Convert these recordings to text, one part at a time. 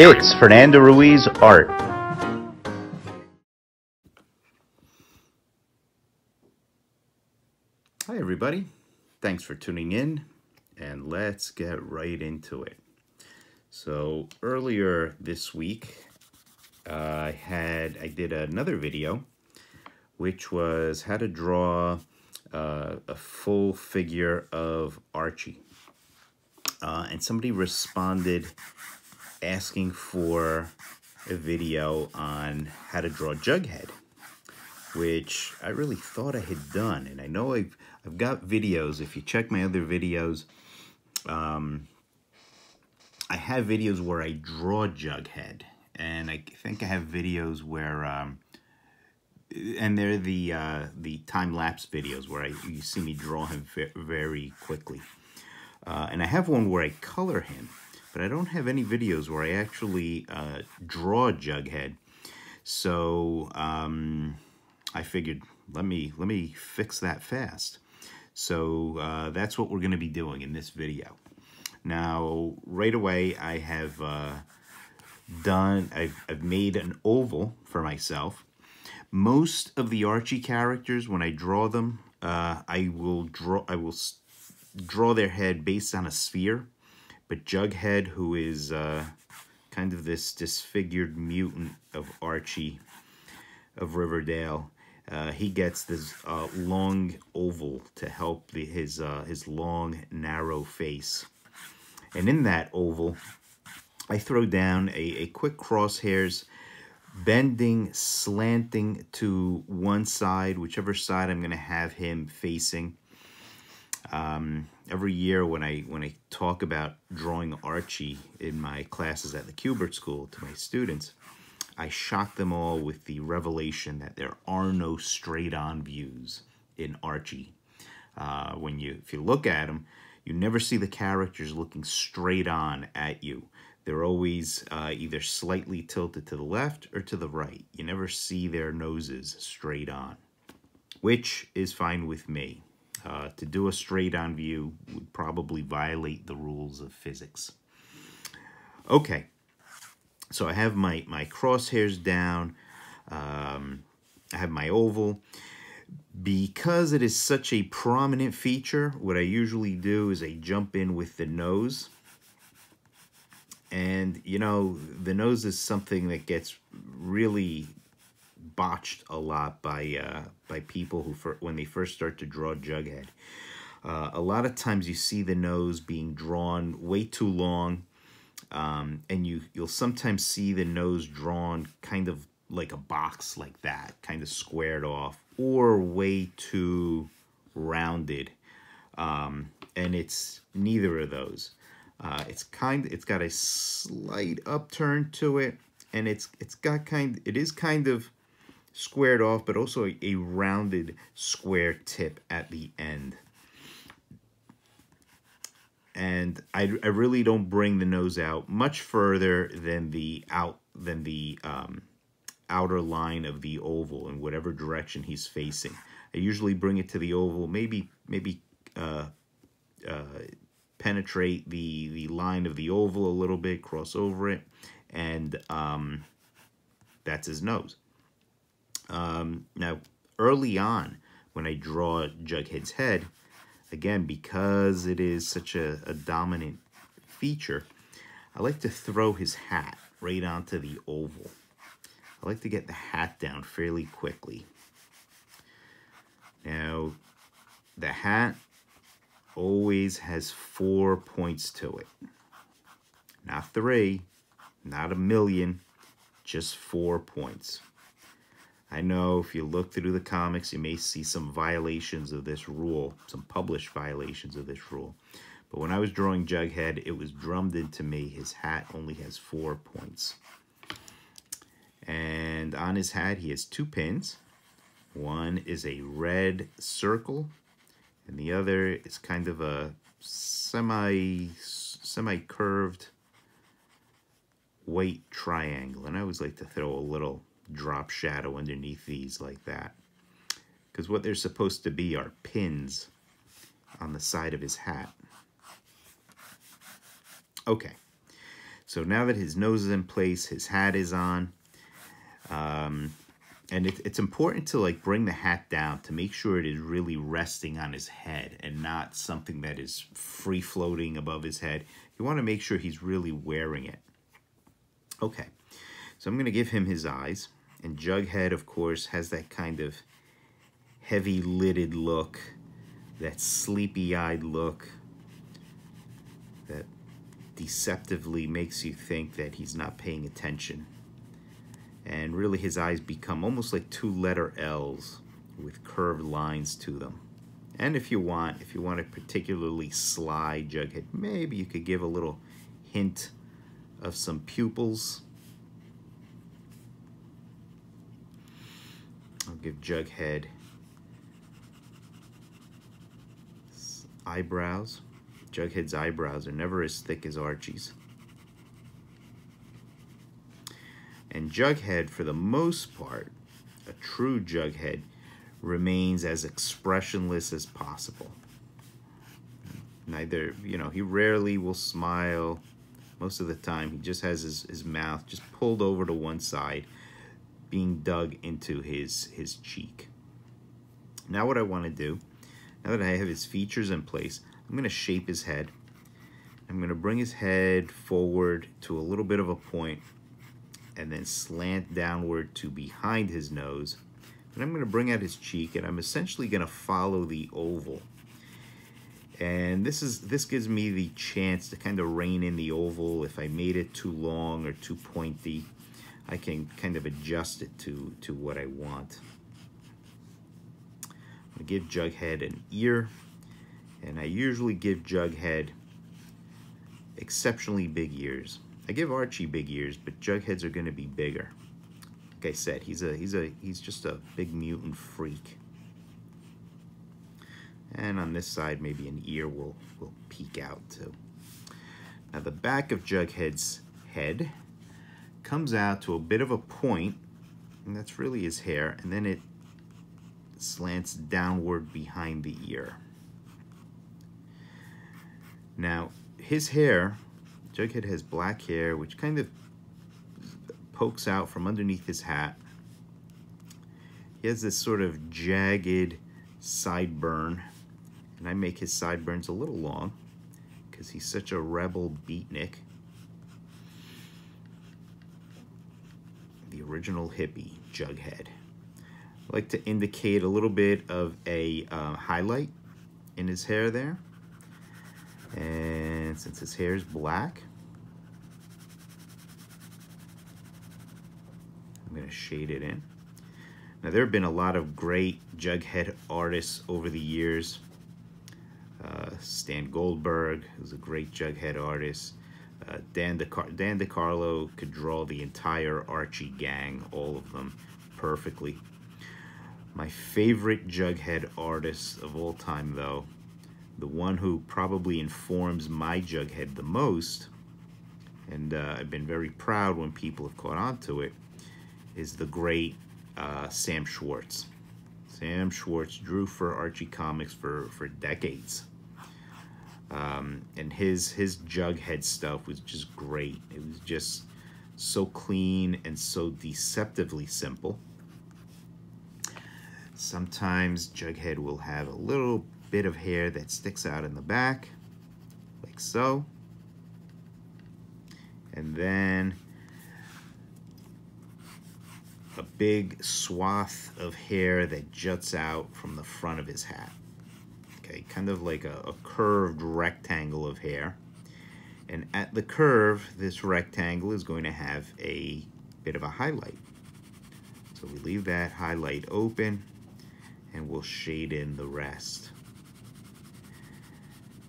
It's Fernando Ruiz Art. Hi, everybody. Thanks for tuning in, and let's get right into it. So, earlier this week, uh, I had I did another video, which was how to draw uh, a full figure of Archie. Uh, and somebody responded asking for a video on how to draw Jughead, which I really thought I had done. And I know I've, I've got videos. If you check my other videos, um, I have videos where I draw Jughead. And I think I have videos where, um, and they're the uh, the time lapse videos where I you see me draw him very quickly. Uh, and I have one where I color him, but I don't have any videos where I actually uh, draw Jughead. So um, I figured let me let me fix that fast. So uh, that's what we're going to be doing in this video. Now, right away, I have uh, done, I've, I've made an oval for myself. Most of the Archie characters, when I draw them, uh, I will draw, I will draw their head based on a sphere. But Jughead, who is uh, kind of this disfigured mutant of Archie of Riverdale, uh, he gets this uh, long oval to help the, his uh, his long narrow face. And in that oval, I throw down a, a quick crosshairs, bending, slanting to one side, whichever side I'm going to have him facing. Um, every year when I when I talk about drawing Archie in my classes at the Kubert School to my students, I shock them all with the revelation that there are no straight-on views in Archie. Uh, when you if you look at them, you never see the characters looking straight on at you. They're always uh, either slightly tilted to the left or to the right. You never see their noses straight on, which is fine with me. Uh, to do a straight-on view would probably violate the rules of physics. Okay, so I have my, my crosshairs down. Um, I have my oval. Because it is such a prominent feature, what I usually do is I jump in with the nose. And, you know, the nose is something that gets really botched a lot by uh, by people who for, when they first start to draw Jughead. Uh, a lot of times you see the nose being drawn way too long, um, and you you'll sometimes see the nose drawn kind of like a box like that, kind of squared off, or way too rounded. Um, and it's neither of those. Uh, it's kind it's got a slight upturn to it, and it's it's got kind it is kind of squared off, but also a, rounded square tip at the end. And I, I really don't bring the nose out much further than the out than the um, outer line of the oval in whatever direction he's facing. I usually bring it to the oval, maybe maybe uh, uh, penetrate the the line of the oval a little bit, cross over it, and um, that's his nose. Um, now, early on, when I draw Jughead's head, again, because it is such a, a dominant feature, I like to throw his hat right onto the oval. I like to get the hat down fairly quickly. Now, the hat always has four points to it. Not three, not a million, just four points. I know if you look through the comics, you may see some violations of this rule, some published violations of this rule. But when I was drawing Jughead, it was drummed into me. His hat only has four points. And on his hat, he has two pins. One is a red circle, and the other is kind of a semi semi-curved white triangle. And I always like to throw a little drop shadow underneath these like that. Because what they're supposed to be are pins on the side of his hat. Okay, So now that his nose is in place, his hat is on, um, and it, it's important to like bring the hat down to make sure it is really resting on his head and not something that is free floating above his head. You want to make sure he's really wearing it. Okay, so I'm going to give him his eyes. And Jughead, of course, has that kind of heavy lidded look, that sleepy eyed look that deceptively makes you think that he's not paying attention. And really, his eyes become almost like two letter L's with curved lines to them. And if you want, if you want a particularly sly Jughead, maybe you could give a little hint of some pupils. Give Jughead eyebrows. Jughead's eyebrows are never as thick as Archie's. And Jughead, for the most part, a true Jughead, remains as expressionless as possible. Neither, you know, he rarely will smile. Most of the time, he just has his, his mouth just pulled over to one side, being dug into his, his cheek. Now what I want to do, now that I have his features in place, I'm going to shape his head. I'm going to bring his head forward to a little bit of a point and then slant downward to behind his nose. And I'm going to bring out his cheek and I'm essentially going to follow the oval. And this is this gives me the chance to kind of rein in the oval. If I made it too long or too pointy, I can kind of adjust it to, to what I want. To give Jughead an ear. And I usually give Jughead exceptionally big ears. I give Archie big ears, but Jugheads are going to be bigger. Like I said, he's a he's a he's just a big mutant freak. And on this side, maybe an ear will will peek out too. Now the back of Jughead's head comes out to a bit of a point, and that's really his hair, and then it slants downward behind the ear. Now, his hair, Jughead has black hair, which kind of pokes out from underneath his hat. He has this sort of jagged sideburn, and I make his sideburns a little long because he's such a rebel beatnik. Original hippie, Jughead. I like to indicate a little bit of a uh, highlight in his hair there. And since his hair is black, I'm to shade it in. Now, there have been a lot of great Jughead artists over the years. Uh, Stan Goldberg was a great Jughead artist. Uh, Dan, DeCar Dan DeCarlo could draw the entire Archie gang, all of them, perfectly. My favorite Jughead artist of all time, though, the one who probably informs my Jughead the most, and uh, I've been very proud when people have caught on to it, is the great uh, Sam Schwartz. Sam Schwartz drew for Archie Comics for, for decades. Um, and his his Jughead stuff was just great. It was just so clean and so deceptively simple. Sometimes Jughead will have a little bit of hair that sticks out in the back, like so. And then a big swath of hair that juts out from the front of his hat. Okay, kind of like a, a curved rectangle of hair. And at the curve, this rectangle is going to have a bit of a highlight. So we leave that highlight open and we'll shade in the rest.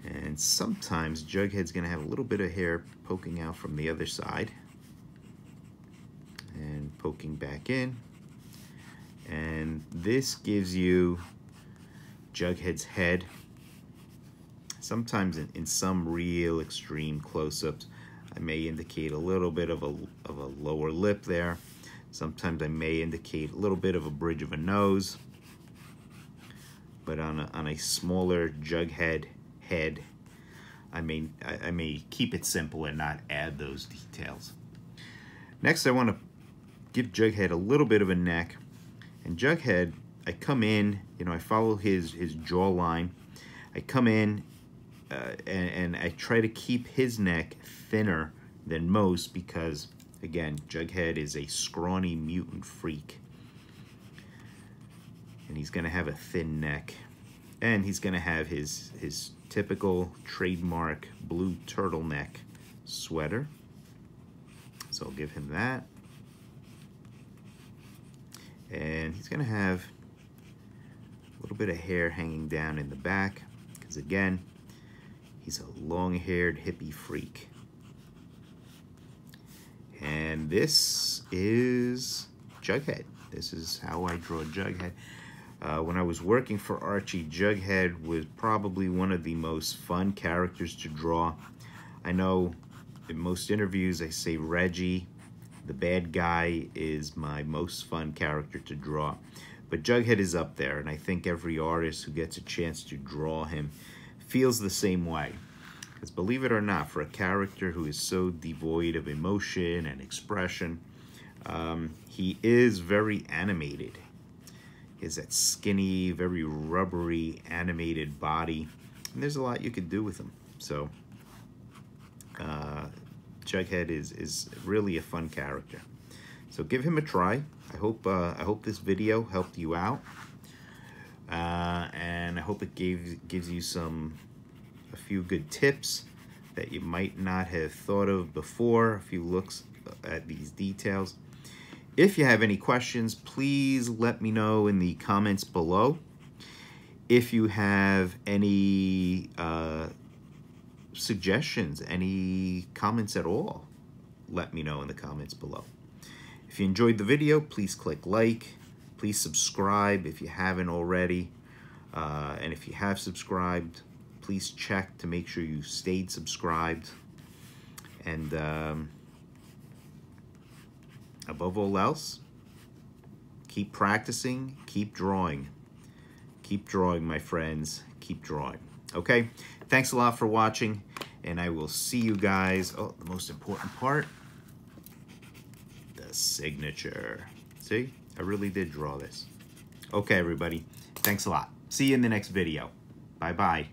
And sometimes Jughead's going to have a little bit of hair poking out from the other side. And poking back in. And this gives you Jughead's head. Sometimes in, in some real extreme close-ups, I may indicate a little bit of a, of a lower lip there. Sometimes I may indicate a little bit of a bridge of a nose. But on a, on a smaller Jughead head, I may, I, I may keep it simple and not add those details. Next, I want to give Jughead a little bit of a neck. And Jughead, I come in, you know, I follow his, his jawline. I come in uh, and, and I try to keep his neck thinner than most because, again, Jughead is a scrawny mutant freak. And he's going to have a thin neck. And he's going to have his, his typical trademark blue turtleneck sweater. So I'll give him that. And he's going to have a little bit of hair hanging down in the back because, again, he's a long-haired hippie freak. And this is Jughead. This is how I draw Jughead. Uh, when I was working for Archie, Jughead was probably one of the most fun characters to draw. I know in most interviews I say Reggie, the bad guy, is my most fun character to draw. But Jughead is up there, and I think every artist who gets a chance to draw him feels the same way. Because believe it or not, for a character who is so devoid of emotion and expression, um, he is very animated. He has that skinny, very rubbery, animated body. And there's a lot you could do with him. So, uh, Jughead is, is really a fun character. So give him a try. I hope uh, I hope this video helped you out. Uh, and I hope it gave gives you some a few good tips that you might not have thought of before, a few looks at these details. If you have any questions, please let me know in the comments below. If you have any uh, suggestions, any comments at all, let me know in the comments below. If you enjoyed the video, please click like. Please subscribe if you haven't already. Uh, and if you have subscribed, please check to make sure you stayed subscribed. And um, above all else, keep practicing, keep drawing. Keep drawing, my friends. Keep drawing. Okay? Thanks a lot for watching, and I will see you guys. Oh, the most important part the signature. See? I really did draw this. Okay, everybody. Thanks a lot. See you in the next video. Bye-bye.